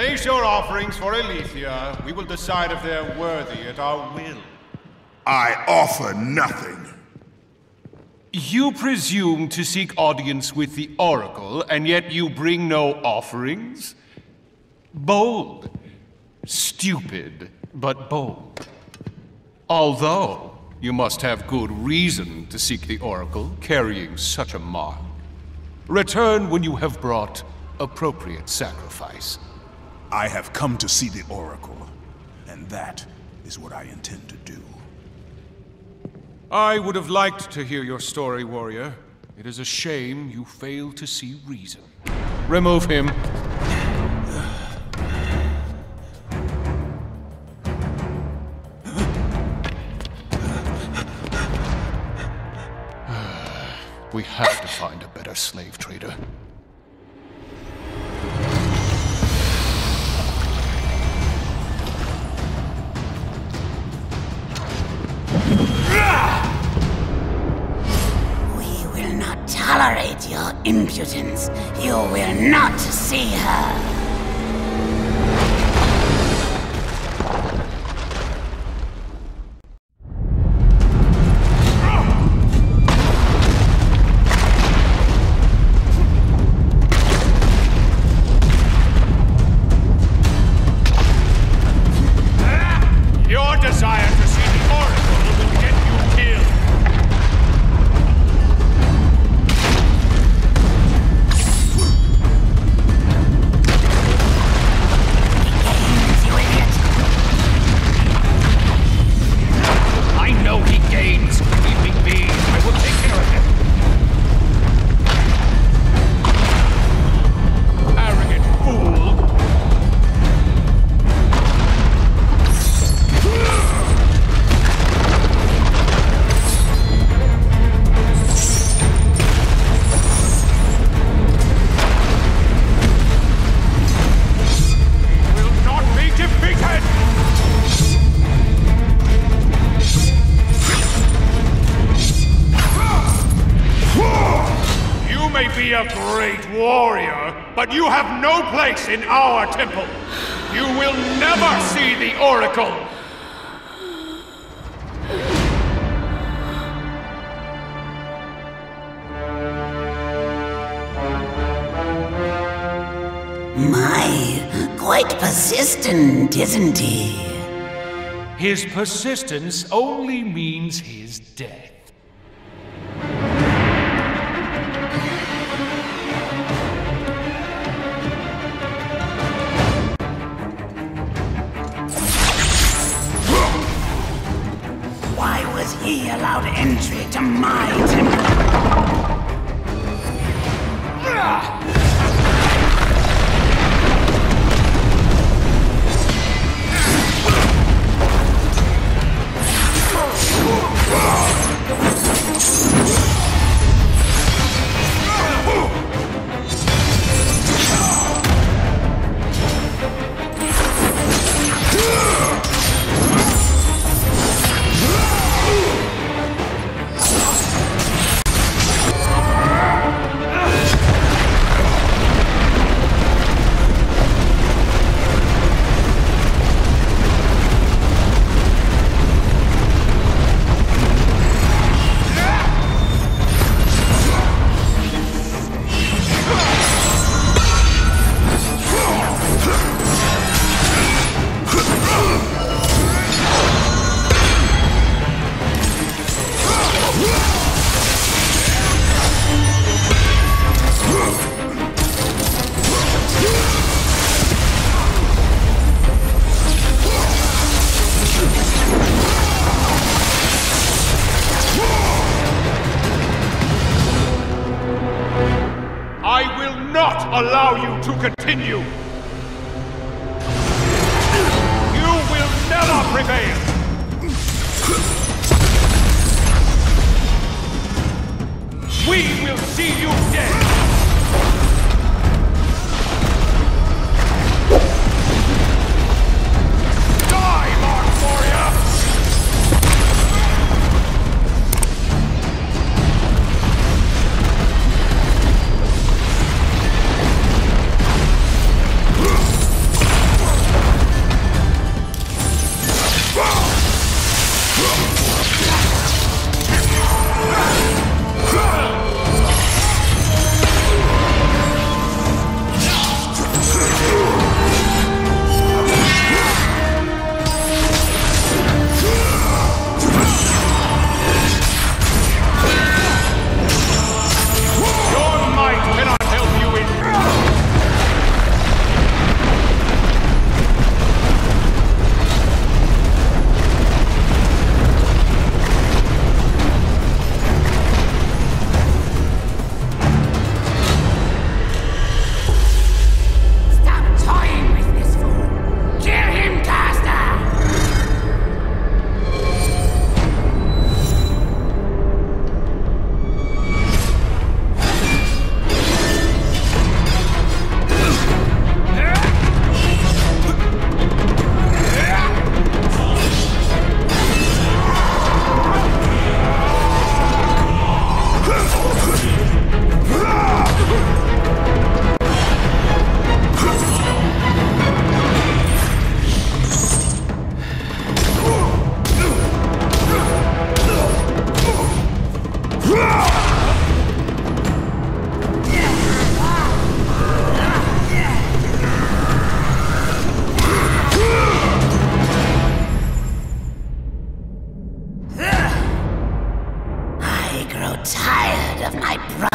Place your offerings for Aletheia. We will decide if they're worthy at our will. I offer nothing. You presume to seek audience with the Oracle, and yet you bring no offerings? Bold. Stupid, but bold. Although, you must have good reason to seek the Oracle, carrying such a mark. Return when you have brought appropriate sacrifice. I have come to see the Oracle, and that is what I intend to do. I would have liked to hear your story, warrior. It is a shame you fail to see reason. Remove him. We have to find a better slave trader. Tolerate your impudence. You will not see her. Warrior, but you have no place in our temple. You will never see the Oracle! My, quite persistent, isn't he? His persistence only means his death. To continue!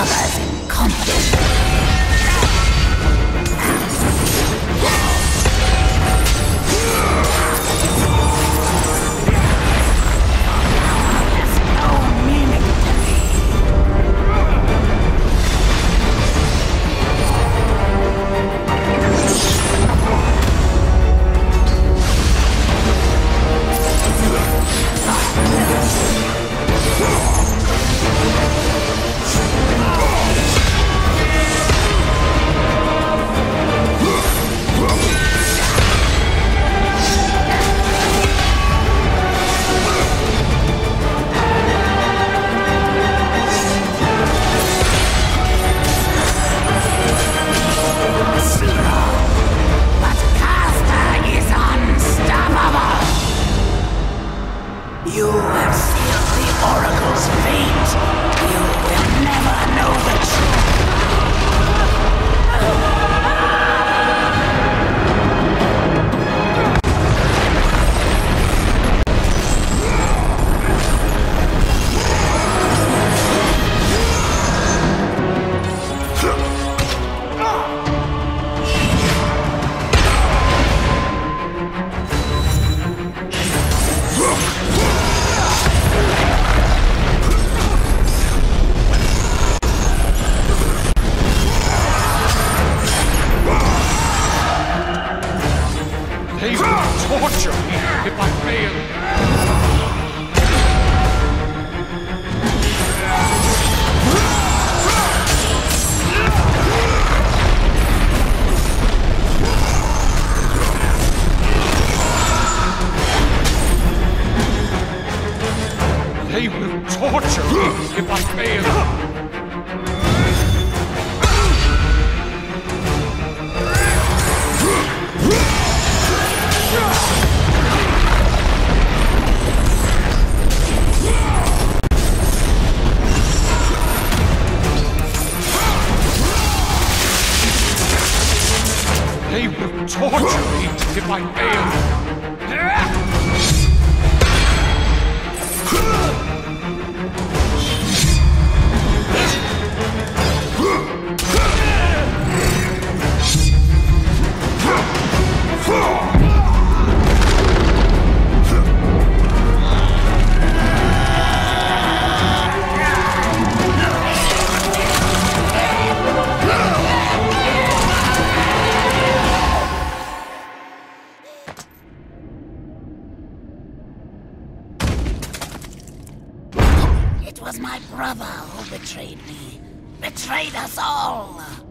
discovered. Complete. Torture if I fail. They will torture me if I fail. Betrayed us all.